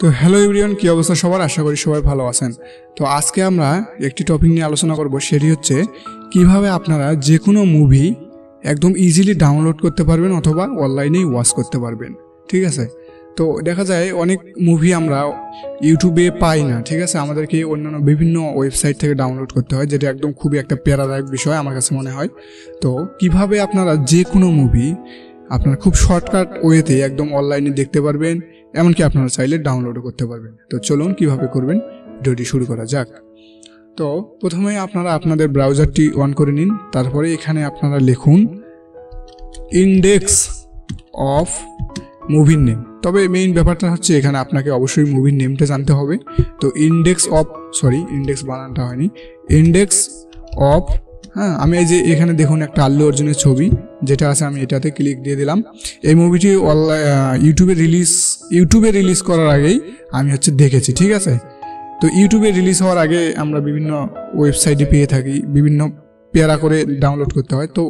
তো hello everyone কী অবস্থা সবার? আশা করি সবাই ভালো আছেন। তো আজকে আমরা একটি টপিক নিয়ে আলোচনা করব, সেটি হচ্ছে কীভাবে আপনারা যে কোনো মুভি একদম ইজিলি ডাউনলোড করতে পারবেন অথবা অনলাইনেই ওয়াচ করতে পারবেন। ঠিক আছে? তো দেখা যায় অনেক মুভি আমরা ইউটিউবে পাই না, ঠিক আছে? আমাদেরকে অন্যান্য বিভিন্ন ওয়েবসাইট থেকে ডাউনলোড করতে হয়, যেটা একদম খুবই একটা প্যারাদায়ক বিষয় আমার কাছে মনে হয়। তো কীভাবে আপনারা যে কোনো মুভি আপনারা খুব শর্টকাট ওয়েতে একদম অনলাইনে দেখতে পারবেন, এমনকি আপনারা চাইলে ডাউনলোডও করতে পারবেন। তো চলুন কীভাবে করবেন, ভিডিওটি শুরু করা যাক। তো প্রথমে আপনারা আপনাদের ব্রাউজারটি অন করে নিন, তারপরে এখানে আপনারা লিখুন ইন্ডেক্স অফ মুভির নেম তবে মেইন ব্যাপারটা হচ্ছে এখানে আপনাকে অবশ্যই মুভির নেমটা জানতে হবে। তো ইন্ডেক্স অফ সরি ইন্ডেক্স বানানটা হয়নি। ইন্ডেক্স অফ হ্যাঁ আমি এই যে এখানে দেখুন একটা আল্লু অর্জুনের ছবি, যেটা আছে আমি এটাতে ক্লিক দিয়ে দিলাম। এই মুভিটি অনলাইন ইউটিউবে রিলিজ ইউটিউবে রিলিজ করার আগেই আমি হচ্ছে দেখেছি, ঠিক আছে? তো ইউটিউবে রিলিজ হওয়ার আগে আমরা বিভিন্ন ওয়েবসাইটে পেয়ে থাকি, বিভিন্ন পেয়ারা করে ডাউনলোড করতে হয়। তো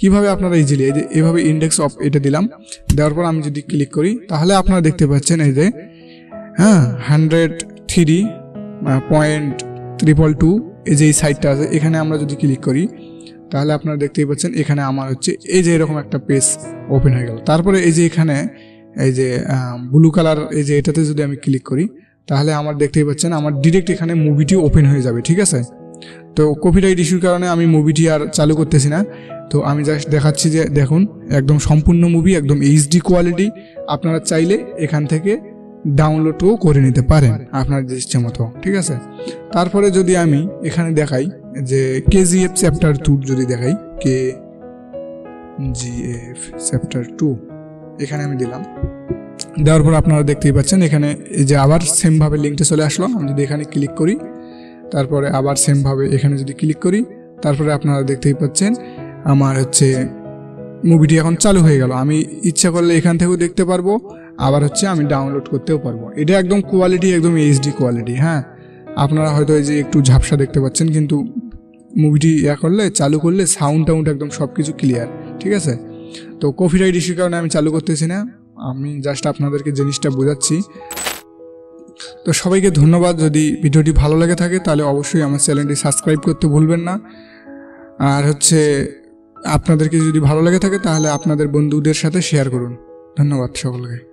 কীভাবে আপনারা ইজিলি এই যে এভাবে ইন্ডেক্স অফ এটা দিলাম, দেওয়ার পর আমি যদি ক্লিক করি, তাহলে আপনারা দেখতে পাচ্ছেন এই যে হ্যাঁ hundred three point triple two এই যে এই সাইটটা আছে, এখানে আমরা যদি ক্লিক করি, তাহলে আপনারা দেখতেই পাচ্ছেন, এখানে আমার হচ্ছে এই যে এরকম একটা পেজ ওপেন হয়ে গেল। তারপরে এই যে এখানে, এই যে ব্লু কালার এই যে এটাতে যদি আমি ক্লিক করি, তাহলে আমার দেখতেই পাচ্ছেন, আমার ডিরেক্ট এখানে মুভিটি ওপেন হয়ে যাবে, ঠিক আছে? তো কপিরাইট ইস্যুর কারণে আমি মুভিটি আর চালু করতেছি না। তো আমি জাস্ট দেখাচ্ছি যে, দেখুন, একদম সম্পূর্ণ মুভি একদম এইচডি কোয়ালিটি আপনারা চাইলে এখান থেকে ডাউনলোডও করে নিতে পারেন আপনার ইচ্ছে মতো, ঠিক আছে? তারপরে যদি আমি এখানে দেখাই যে কেজিএফ চ্যাপ্টার টু যদি দেখাই কে জিএফ চ্যাপ্টার টু এখানে আমি দিলাম। দেওয়ার পর আপনারা দেখতেই পাচ্ছেন, এখানে এই যে আবার সেমভাবে লিঙ্কটা চলে আসলো, আমি যদি এখানে ক্লিক করি, তারপরে আবার সেমভাবে এখানে যদি ক্লিক করি, তারপরে আপনারা দেখতেই পাচ্ছেন, আমার হচ্ছে মুভিটি এখন চালু হয়ে গেল। আমি ইচ্ছা করলে এখান থেকেও দেখতে পারব আবার হচ্ছে আমি ডাউনলোড করতেও পারব। এটা একদম কোয়ালিটি একদম এইচডি কোয়ালিটি হ্যাঁ? আপনারা হয়তো এই যে একটু ঝাপসা দেখতে পাচ্ছেন, কিন্তু মুভিটি ইয়া করলে, চালু করলে সাউন্ড টাউন্ড একদম সব কিছু ক্লিয়ার ঠিক আছে? তো কপিরাইট ইস্যুর কারণে আমি চালু করতেছি না। আমি জাস্ট আপনাদেরকে জিনিসটা বোঝাচ্ছি। তো সবাইকে ধন্যবাদ। যদি ভিডিওটি ভালো লাগে থাকে, তাহলে অবশ্যই আমার চ্যানেলটি সাবস্ক্রাইব করতে ভুলবেন না। আর হচ্ছে, আপনাদেরকে যদি ভালো লাগে থাকে, তাহলে আপনাদের বন্ধুদের সাথে শেয়ার করুন। ধন্যবাদ সকলকে।